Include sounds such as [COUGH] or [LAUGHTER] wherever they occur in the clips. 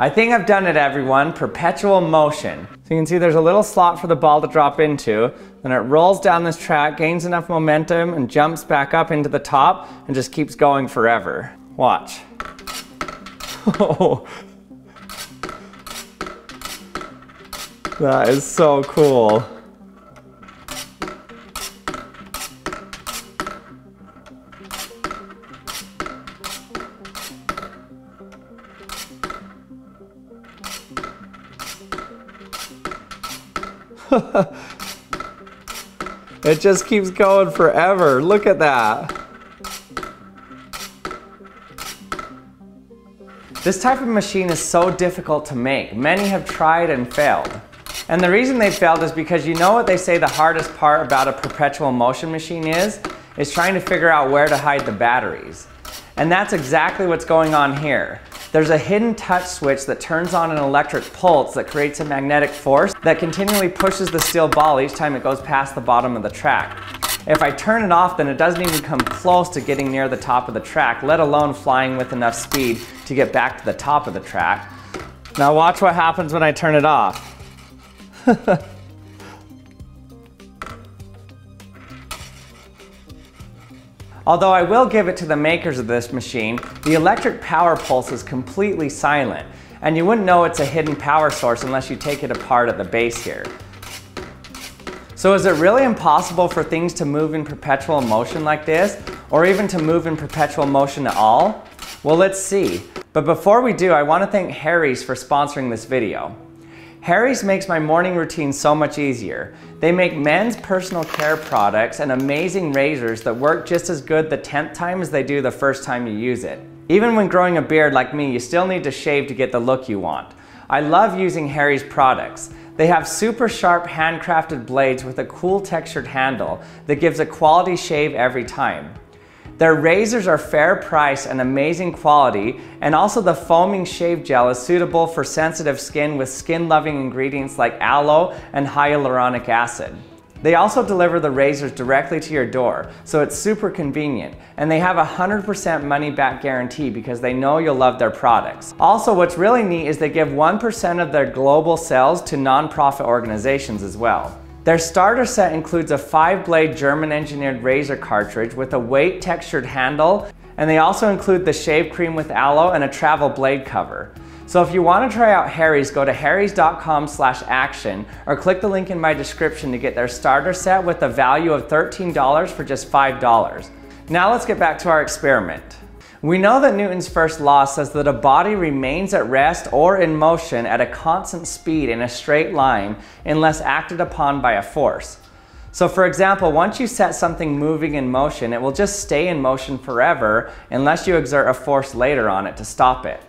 I think I've done it everyone, perpetual motion. So you can see there's a little slot for the ball to drop into, then it rolls down this track, gains enough momentum and jumps back up into the top and just keeps going forever. Watch. [LAUGHS] That is so cool. [LAUGHS] it just keeps going forever. Look at that. This type of machine is so difficult to make. Many have tried and failed. And the reason they failed is because you know what they say the hardest part about a perpetual motion machine is? Is trying to figure out where to hide the batteries. And that's exactly what's going on here. There's a hidden touch switch that turns on an electric pulse that creates a magnetic force that continually pushes the steel ball each time it goes past the bottom of the track. If I turn it off, then it doesn't even come close to getting near the top of the track, let alone flying with enough speed to get back to the top of the track. Now watch what happens when I turn it off. [LAUGHS] Although I will give it to the makers of this machine, the electric power pulse is completely silent, and you wouldn't know it's a hidden power source unless you take it apart at the base here. So is it really impossible for things to move in perpetual motion like this, or even to move in perpetual motion at all? Well, let's see. But before we do, I want to thank Harry's for sponsoring this video. Harry's makes my morning routine so much easier. They make men's personal care products and amazing razors that work just as good the 10th time as they do the first time you use it. Even when growing a beard like me, you still need to shave to get the look you want. I love using Harry's products. They have super sharp handcrafted blades with a cool textured handle that gives a quality shave every time. Their razors are fair price and amazing quality, and also the foaming shave gel is suitable for sensitive skin with skin-loving ingredients like aloe and hyaluronic acid. They also deliver the razors directly to your door, so it's super convenient. And they have a 100% money back guarantee because they know you'll love their products. Also, what's really neat is they give 1% of their global sales to nonprofit organizations as well. Their starter set includes a five blade German engineered razor cartridge with a weight textured handle, and they also include the shave cream with aloe and a travel blade cover. So if you want to try out Harry's, go to harrys.com slash action or click the link in my description to get their starter set with a value of $13 for just $5. Now let's get back to our experiment. We know that Newton's first law says that a body remains at rest or in motion at a constant speed in a straight line unless acted upon by a force. So for example, once you set something moving in motion, it will just stay in motion forever unless you exert a force later on it to stop it.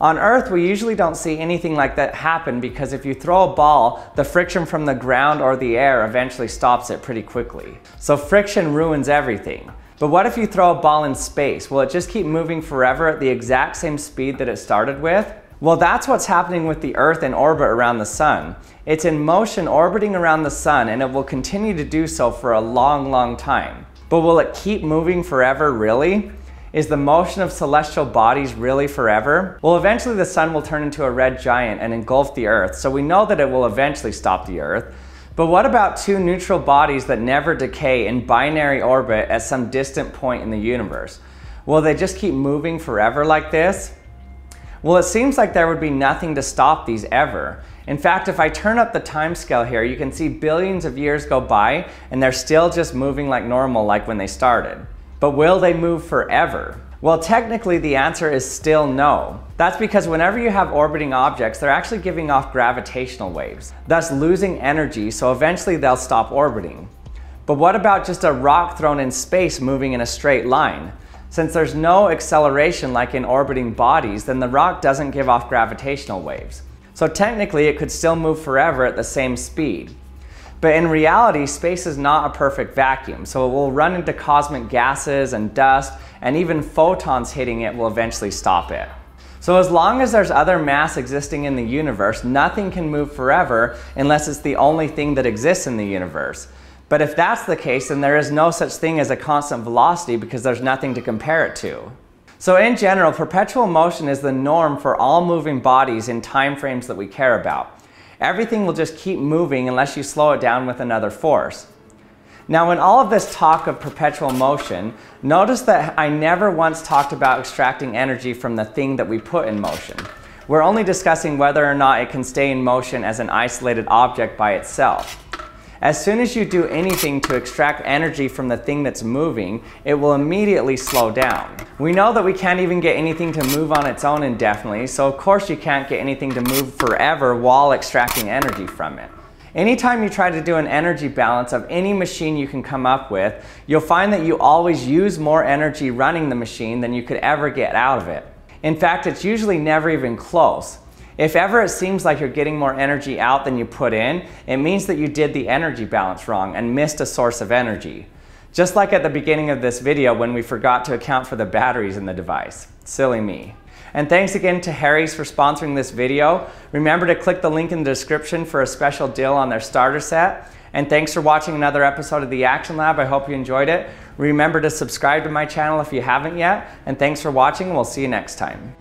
On Earth, we usually don't see anything like that happen because if you throw a ball, the friction from the ground or the air eventually stops it pretty quickly. So friction ruins everything. But what if you throw a ball in space? Will it just keep moving forever at the exact same speed that it started with? Well, that's what's happening with the Earth in orbit around the Sun. It's in motion orbiting around the Sun and it will continue to do so for a long, long time. But will it keep moving forever, really? Is the motion of celestial bodies really forever? Well, eventually the Sun will turn into a red giant and engulf the Earth, so we know that it will eventually stop the Earth. But what about two neutral bodies that never decay in binary orbit at some distant point in the universe? Will they just keep moving forever like this? Well, it seems like there would be nothing to stop these ever. In fact, if I turn up the time scale here, you can see billions of years go by and they're still just moving like normal like when they started. But will they move forever? Well, technically the answer is still no. That's because whenever you have orbiting objects, they're actually giving off gravitational waves, thus losing energy, so eventually they'll stop orbiting. But what about just a rock thrown in space moving in a straight line? Since there's no acceleration like in orbiting bodies, then the rock doesn't give off gravitational waves. So technically it could still move forever at the same speed. But in reality, space is not a perfect vacuum, so it will run into cosmic gases and dust, and even photons hitting it will eventually stop it. So as long as there's other mass existing in the universe, nothing can move forever unless it's the only thing that exists in the universe. But if that's the case, then there is no such thing as a constant velocity because there's nothing to compare it to. So in general, perpetual motion is the norm for all moving bodies in time frames that we care about. Everything will just keep moving unless you slow it down with another force. Now in all of this talk of perpetual motion, notice that I never once talked about extracting energy from the thing that we put in motion. We're only discussing whether or not it can stay in motion as an isolated object by itself. As soon as you do anything to extract energy from the thing that's moving, it will immediately slow down. We know that we can't even get anything to move on its own indefinitely, so of course you can't get anything to move forever while extracting energy from it. Anytime you try to do an energy balance of any machine you can come up with, you'll find that you always use more energy running the machine than you could ever get out of it. In fact, it's usually never even close. If ever it seems like you're getting more energy out than you put in, it means that you did the energy balance wrong and missed a source of energy. Just like at the beginning of this video when we forgot to account for the batteries in the device. Silly me. And thanks again to Harry's for sponsoring this video. Remember to click the link in the description for a special deal on their starter set. And thanks for watching another episode of the Action Lab. I hope you enjoyed it. Remember to subscribe to my channel if you haven't yet. And thanks for watching. We'll see you next time.